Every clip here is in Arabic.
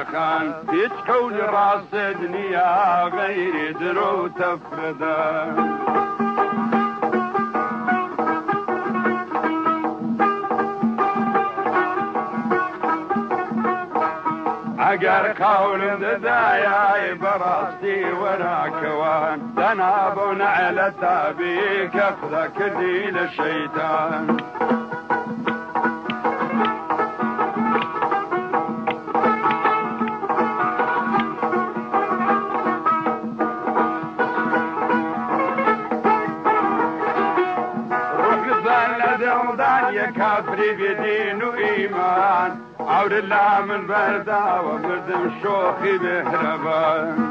للشيخان يتكون راس دنيا غير درو تفردا اگر قول ددايا براستي ولا كوان. تنابون على تابيك اخذك دين الشيطان. فریب دین و ایمان عور لامن بردا و مردم شوخی بهربان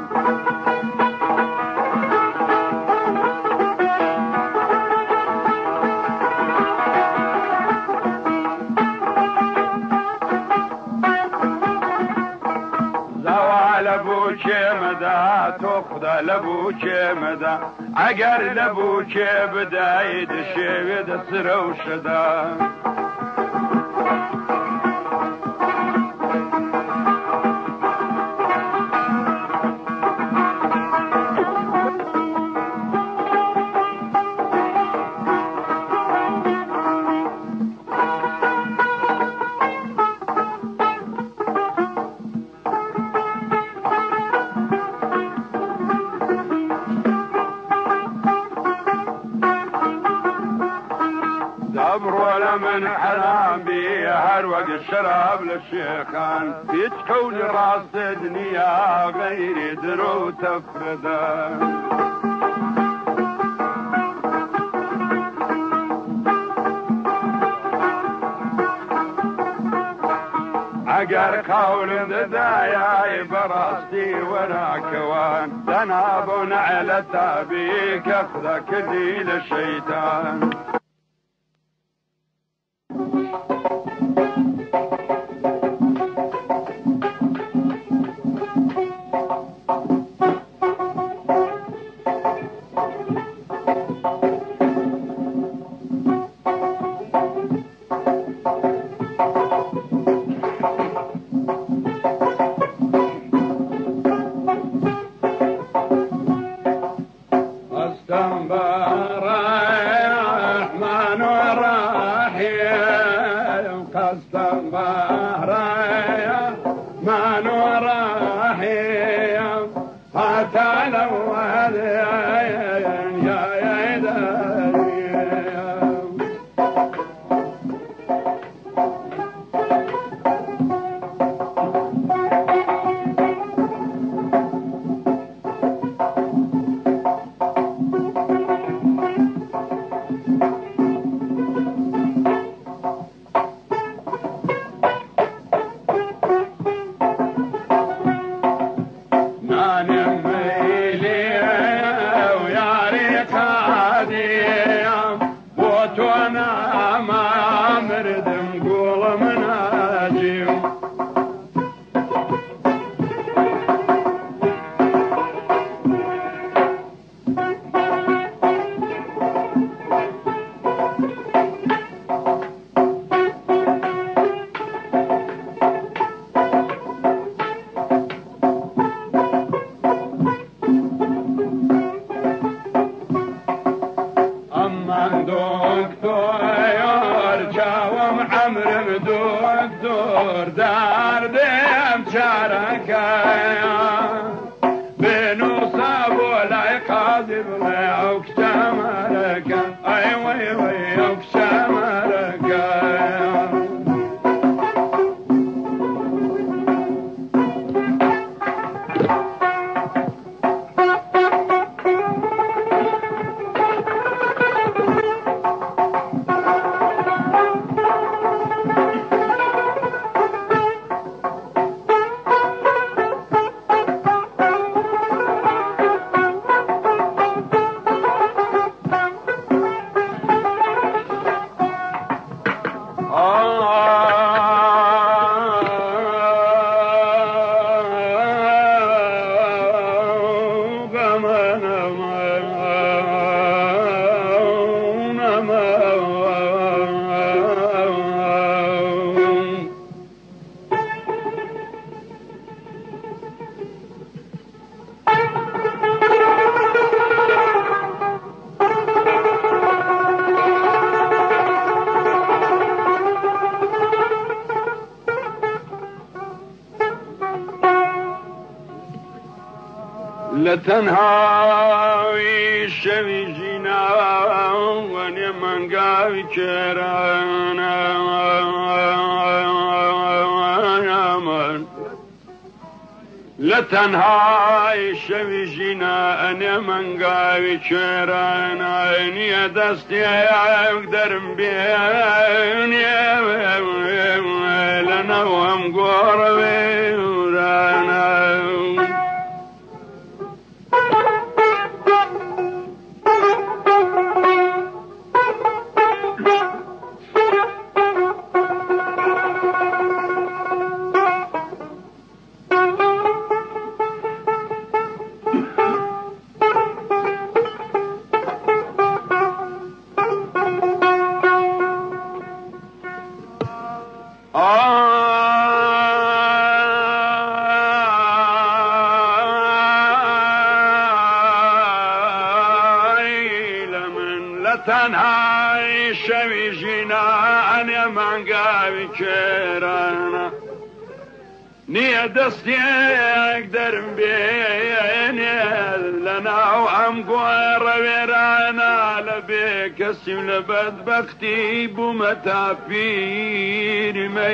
تو خدا لبو که مدا اگر لبو که بدای دشوی دسرو شدم يتكون راس دنيا غير درو تفردا اگر قول ددايا براستي ولا كوان. تنابون على تابيك أخذك ديل الشيطان تەنهای شەوی ژینە ئەنێ منگاوی چێرانە نییە دەستێ دەرم بێ بد بختي فيني ما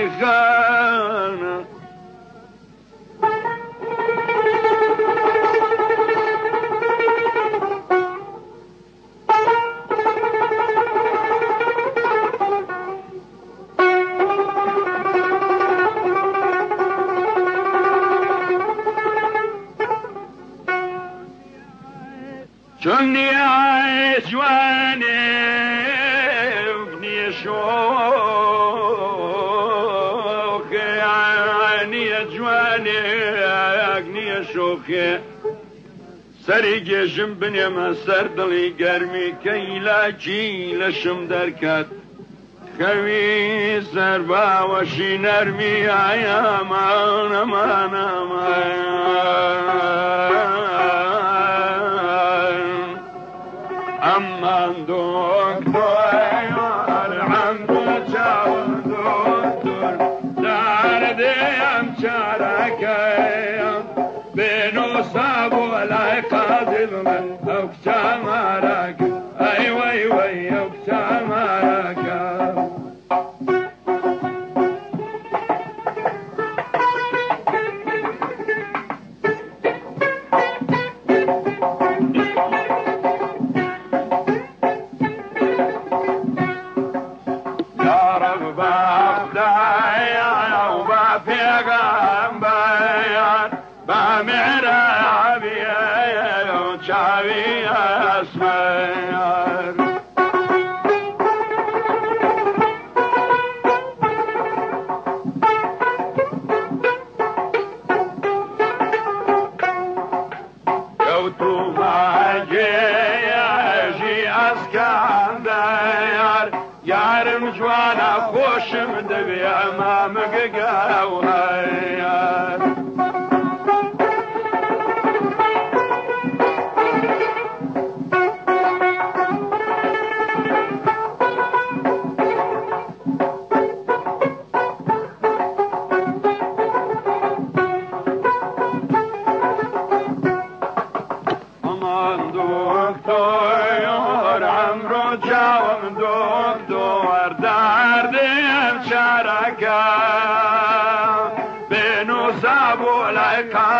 هەری گێژم بنێمە سەر دڵی گەرمی کەیلاجی لە شم دەرکات. خەوی سەرباوەشی نەرمی ئایامانەمانەمە ئەممان دۆک بۆ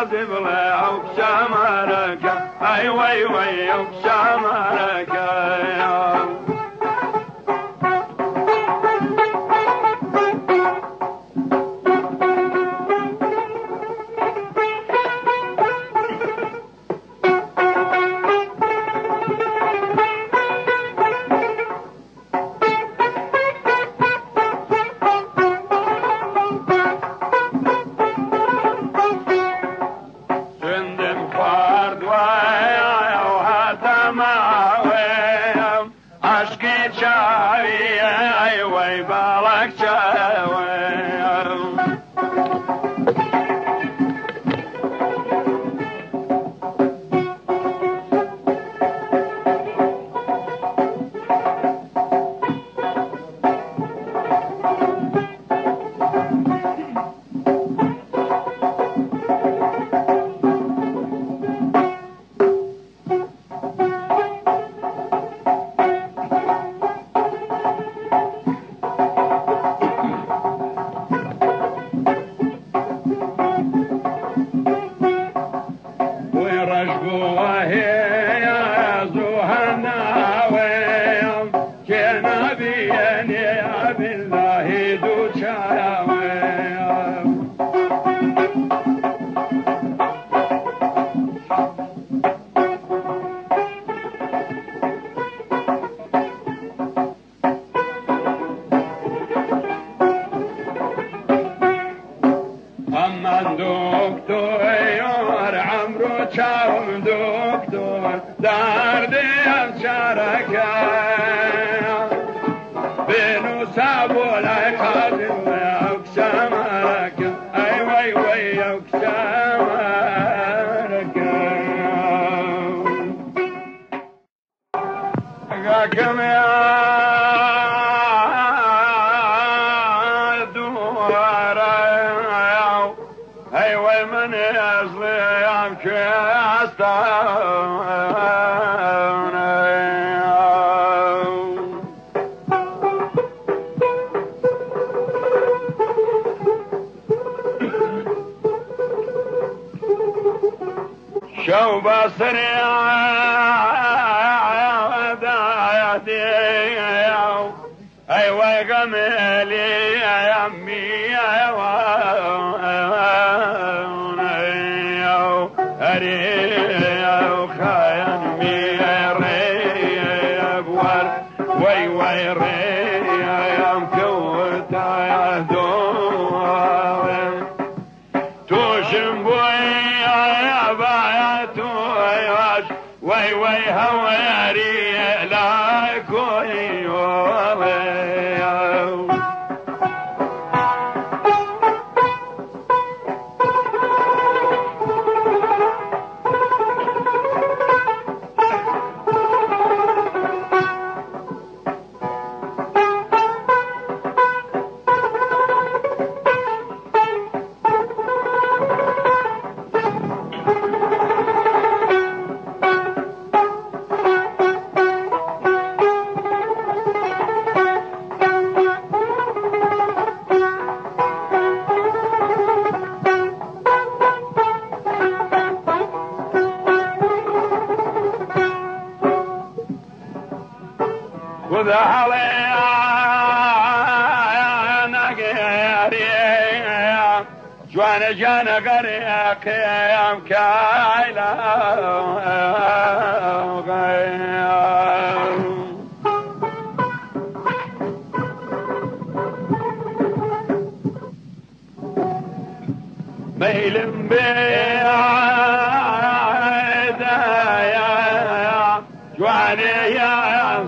بضلع وبشمرك أي أيوة وي وي وبشمرك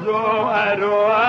يا زوار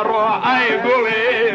Ai, goleiro.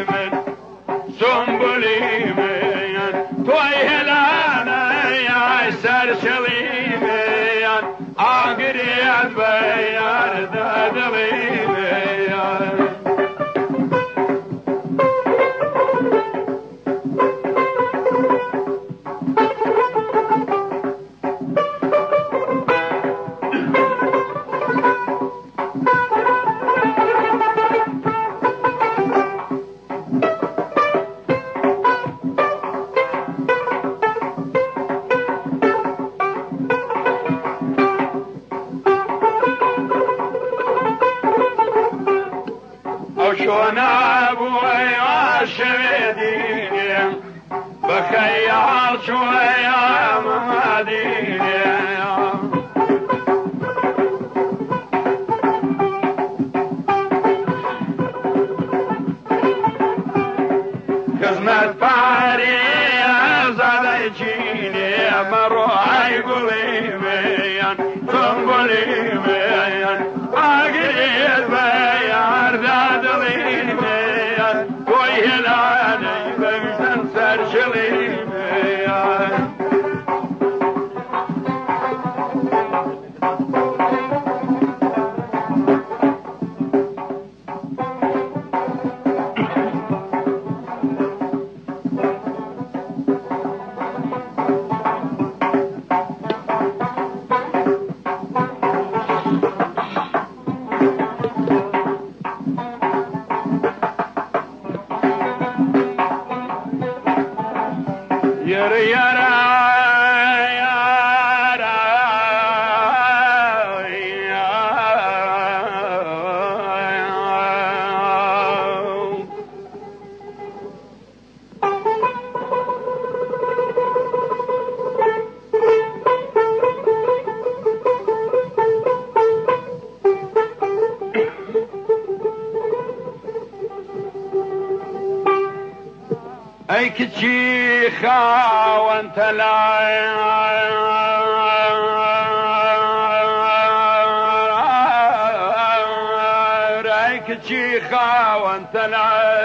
كتشيخة وانت لا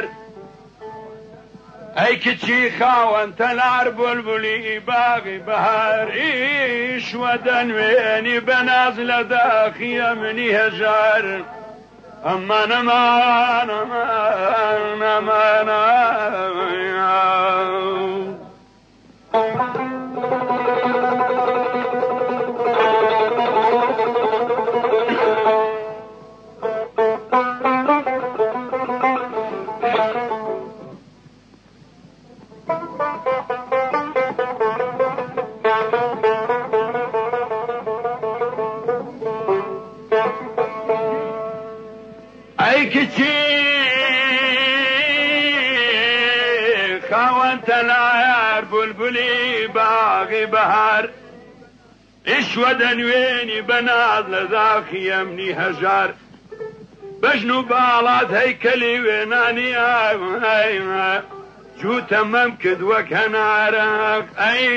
أي كتشيخة وانت کچی خاوەنتە لار بولبولی باغی بەهار ئیشوە دەنوێنی بەناز لە داخیە منی هەژار ئەمە نەمان نەمانە ئەی خاوەنتە لایار بولبولی باغی بەهار ئیشوە دەنوێنی بەناز لە داخی ئەمنی هەژار. بەژن و باڵات هەیکەلی وێنانی ئاوە جوتە مەم کرد وەک هەنارەق ئەی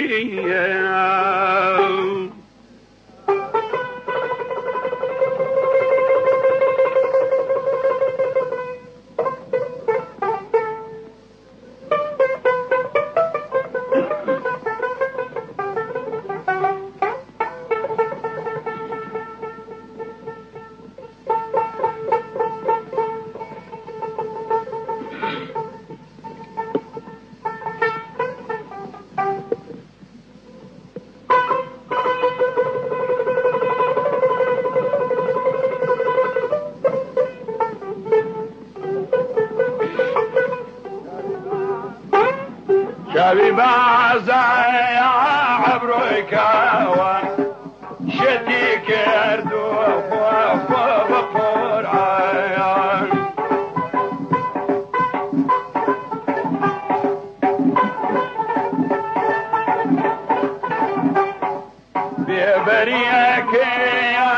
بێبەریەکە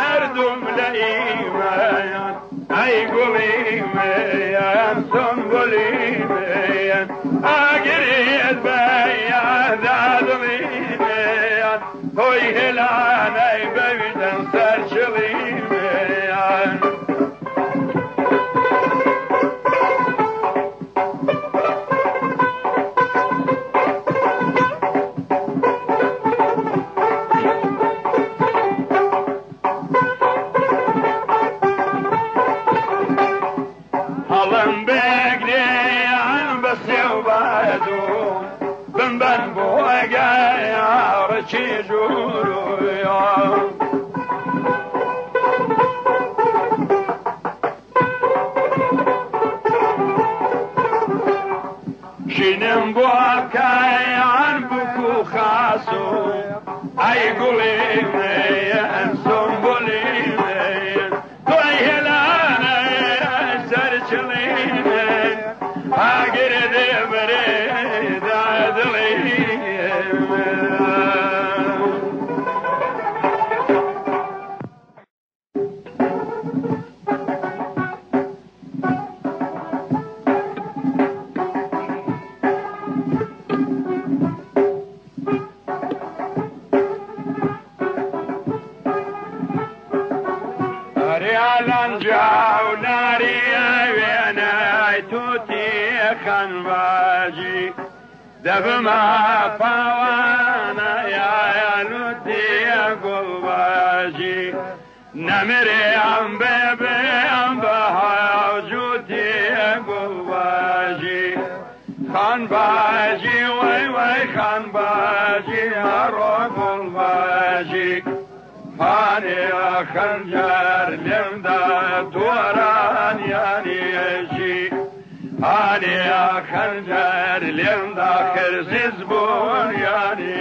هەردوم لە ئیمەیان ئەی گوڵیمەیان سۆن گوڵیمەیان ئاگرێت بەیادڵیمەیان هۆی هێلانەی بەویدەن ريالان جاو ناري ويناي توتي خنواجي دبما فاوانا يا يا لوتي قلواجي نمري ام بيبي ام بها وجوتي قلواجي خان باجي وي وي خان باجي هرو قلواجي هانی خنجر لیم دوران یعنی شی هانی خنجر لیم دا خرزیز بون یعنی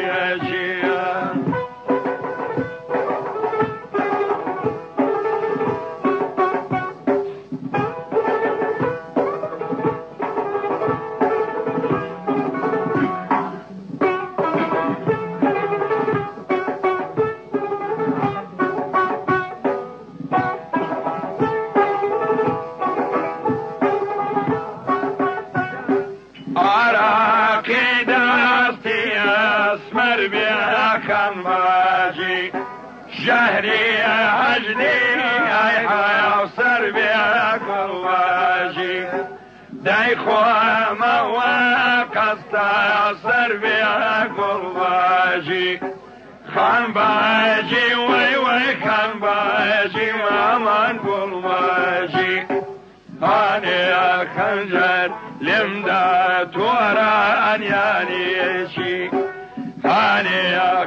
دایخواامەوە قەستا سەر گوڵواژی خان باجی وی وی خان باجی مامان گوڵواژی خانێ خەنجەر لێمدا تۆرە ئەنیانیشی خانێ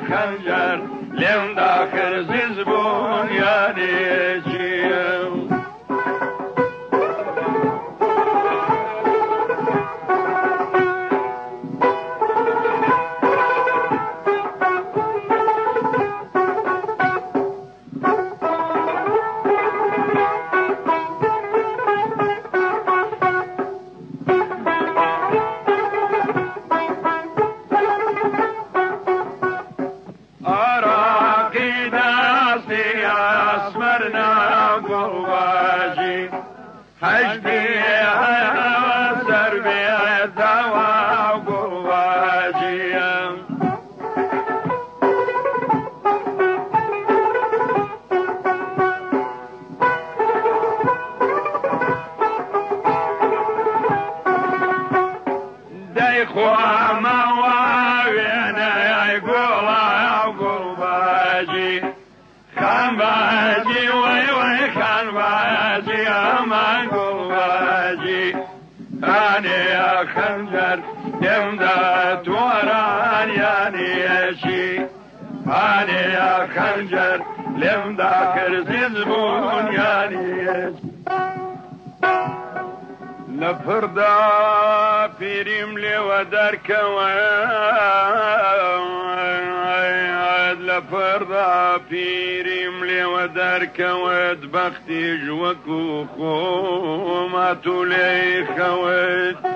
خەنجەر Lewndach er Sisbon, ja, لفردا بيريم لي ودرك لفردا بيريم لي ودرك ود بختي جوك وخو ما تولي خوت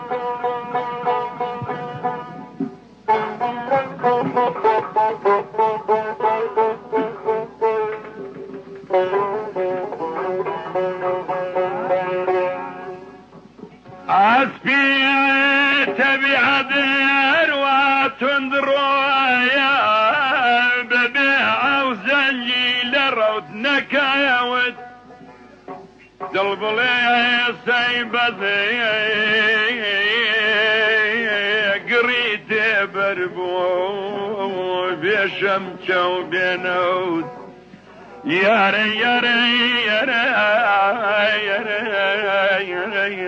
تبع دروات تندرويا ببيع وزنجي لروت نكايا ود. قلب لي سيبتي بربو بشمشة وبنوت يا ري يا ري يا ري يا ري يا ري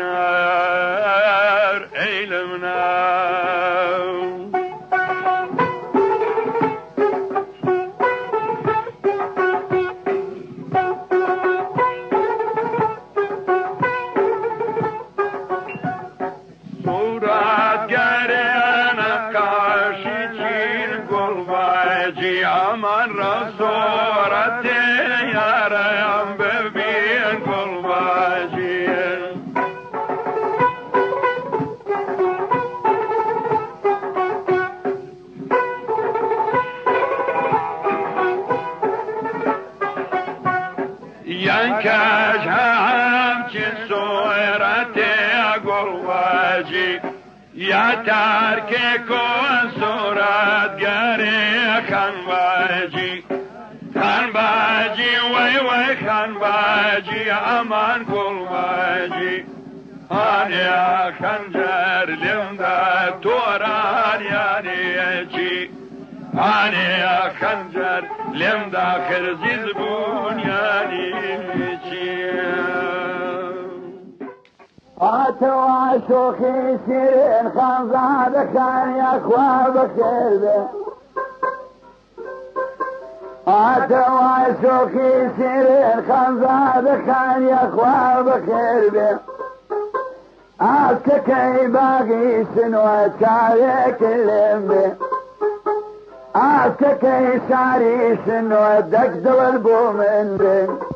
ينكش همچین صورت گلواجی یا ترک کن خنواجی خنباجی وی وی خنباجی امان گلواجی آنیا خنجر لنده توران یعنی چی. آنیا خنجر لنده خرزیز بونیانی هاتوا شوخي سيرين خان كان يا اخوان بخير به هاتوا شوخي سيرين خان كان يا اخوان بخير به كي باقي سنوات عليك اللمبه كي ساري سنوات دك دول بومن بين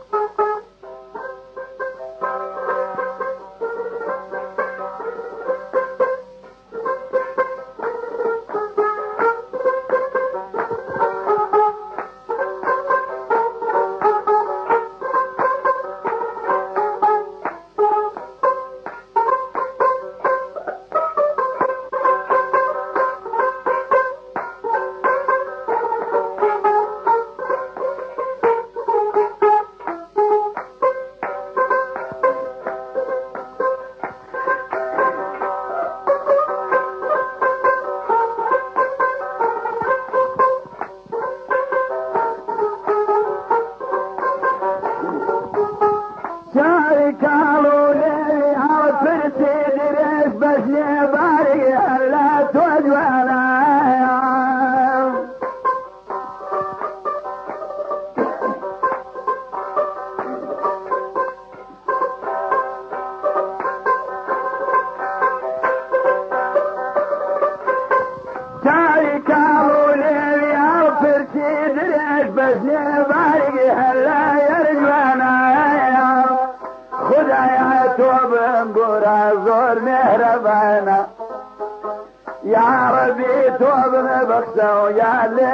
یاڕەبی تۆ بنە بەخسە و یا لێ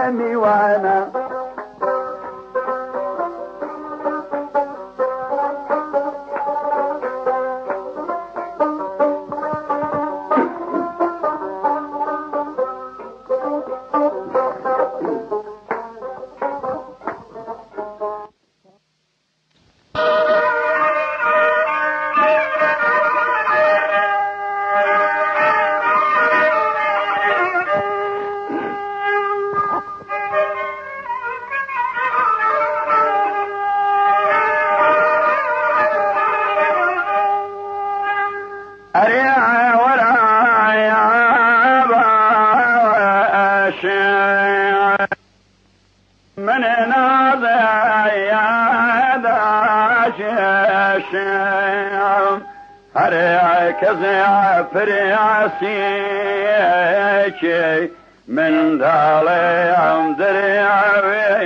فرياسيك من دالي عم دريعيشم.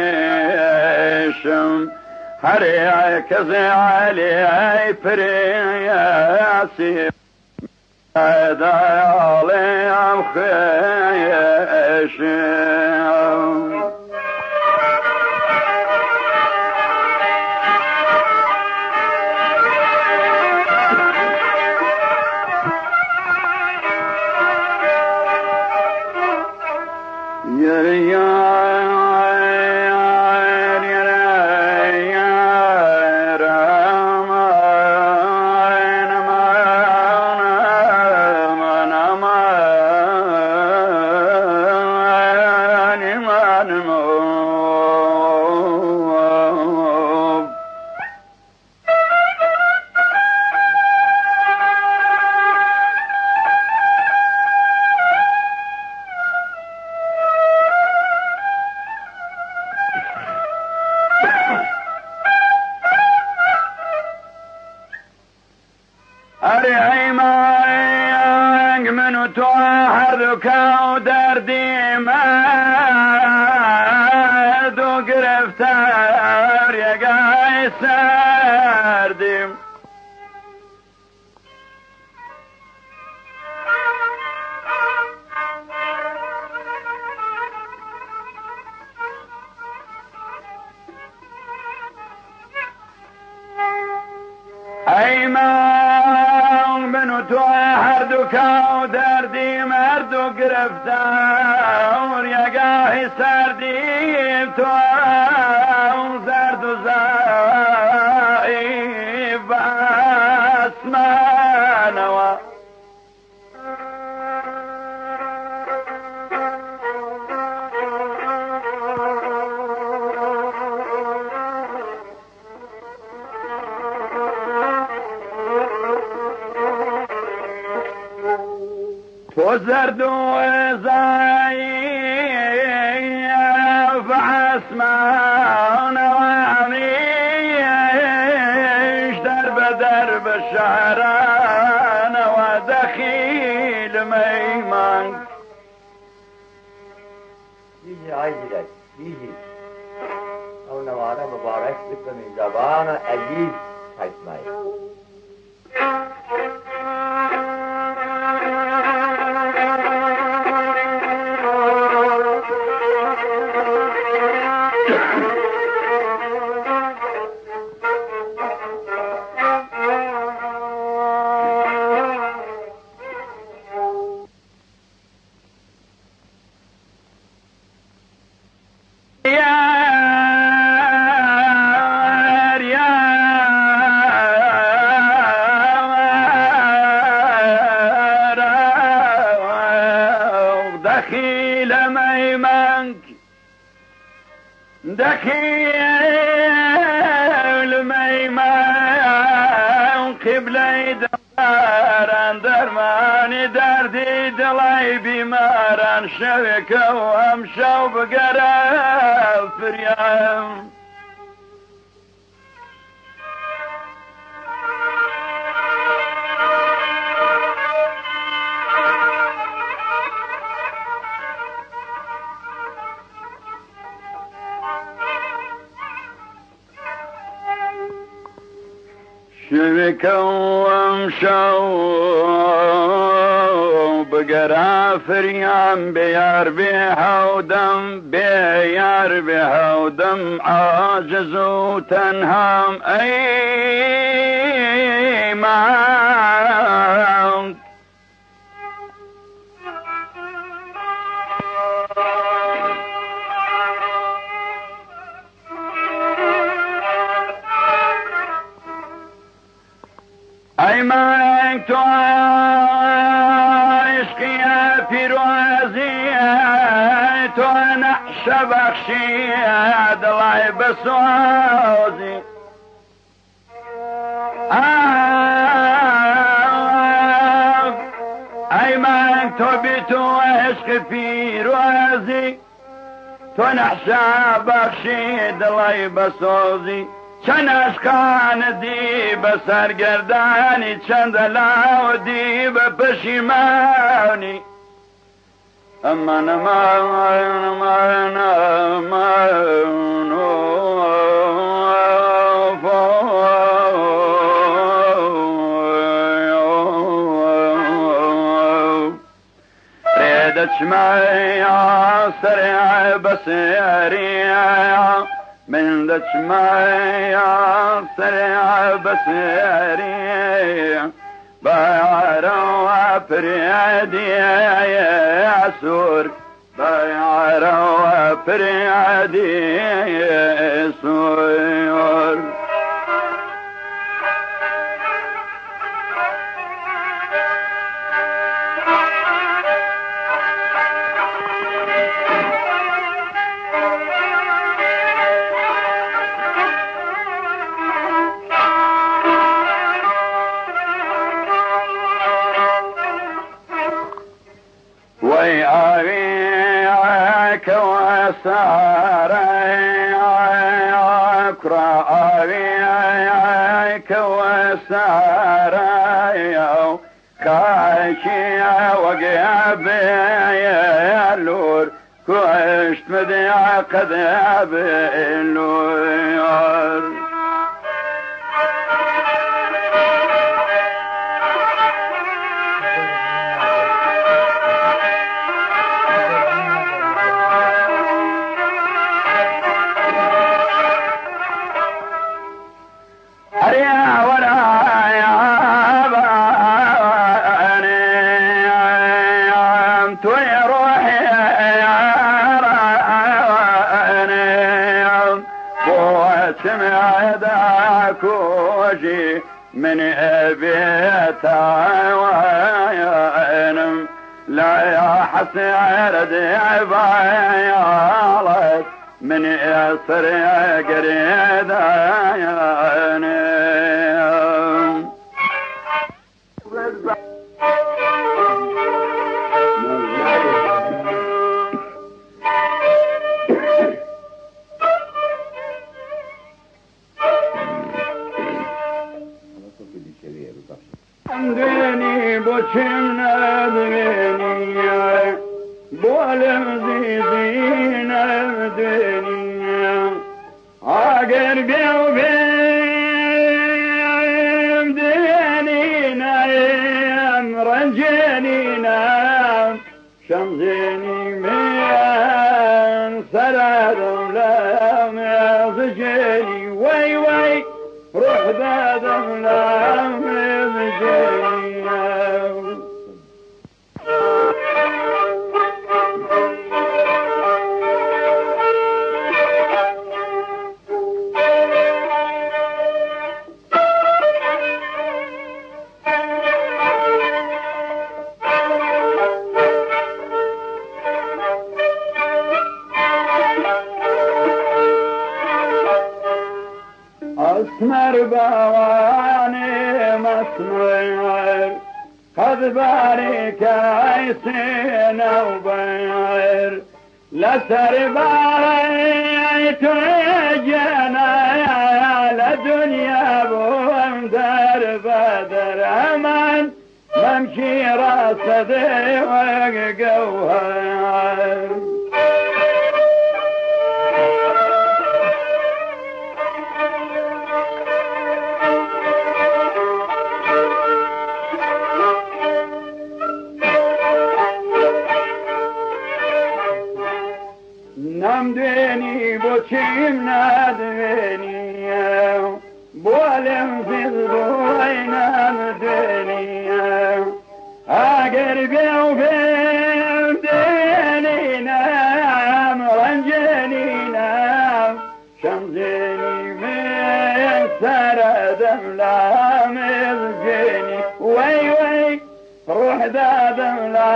هريع كزع لي فرياسيك دالي عم Yeah. تو زرد و زایی فاسمان وعميش درب درب شهران ودخيل ميمان عزیزک دیجی أو زبان عزیز ومشوا بقرا فريام بيار بحودم بيار بحودم عاجز وتنهام. أي ما بەخشی دڵای بەسۆزی ئەیمان تۆ بیت و عشق پیرۆزی تۆ نەحشا بەخشی دڵای بەسۆزی چەند عشقانەدی بە سەرگەردانی چەندە لاودی بە پشیمانی. دەچمە سەر بەسێریە من دشمايا سريع بسريع بيعروا فريدي يا سور بيعروا فريدي يا سور وساري أكرا أبيك وساري كاشي وقياب يلور كشت مدي قد اللور توي روحي يا راني وسمع ذاك وجي من بيت وينم لا يا حسير دعبايا من يسر قريد عيني ديني بوشم نديني بولم زيزين الدنيا. عقر بيو بيم دينينا يم رجينينا شمزيني من سرد لم يزجيني وي وي روح بواني مسمر قد بارك عيسين وبير لسر بايت جنا لدنيا بوم در بدر أمان. ممشي راصدي وقوهر نمدێنی بۆچیم نادوێنی بۆ لێم فیز بۆی نامدوێنی ئاگەر بێ و بێم دێنی نام ڕەنجێنی نام شەمزێنی من سەرەدەم لا مزجێنی وەی وەی ڕوح دادەم لا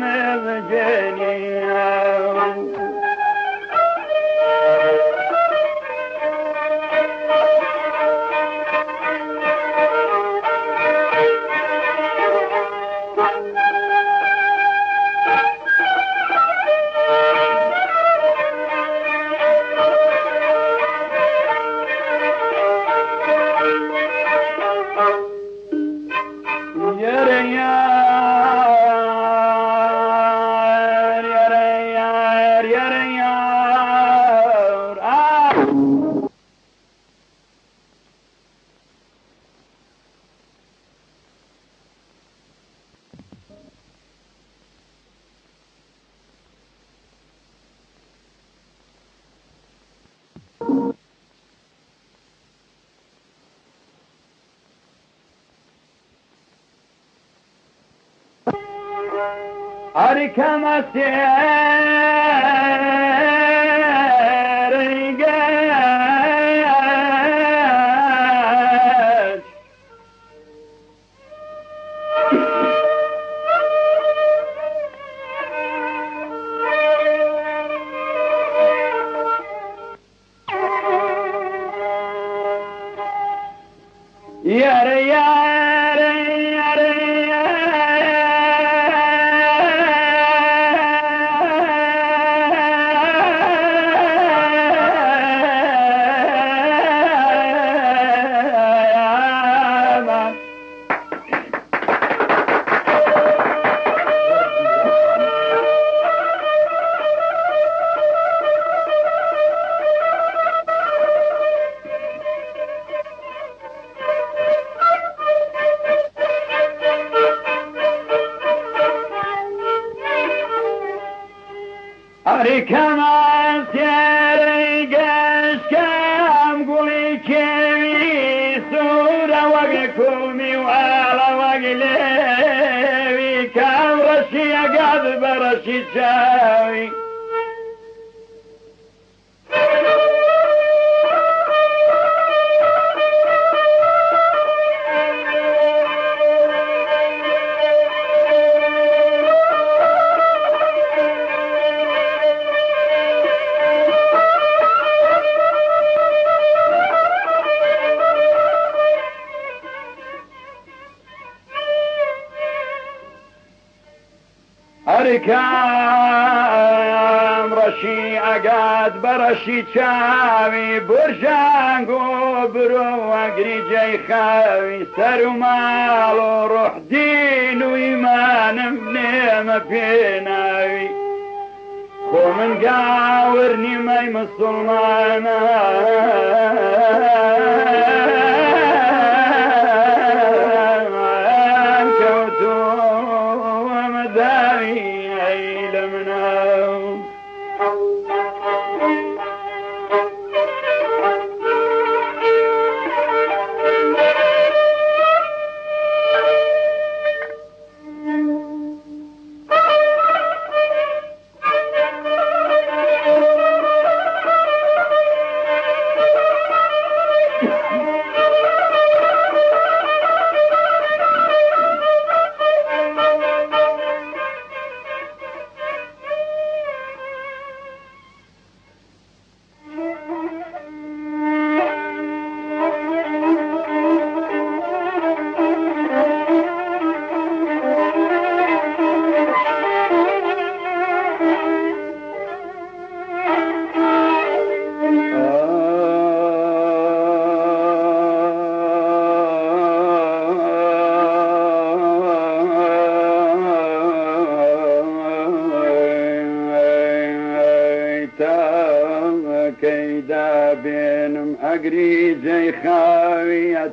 مزجێنی Arkamasi أريكم بەڕەشی چاوی برژانگ و برۆ وەگری جێی خاوی سەر و ماڵ و ڕحدین و ئیمانم نێمە پێناوی. خۆ من گاور نیمەی مسلمانە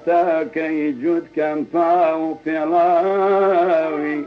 خاوي أتاك يجود كم فاو فلاوي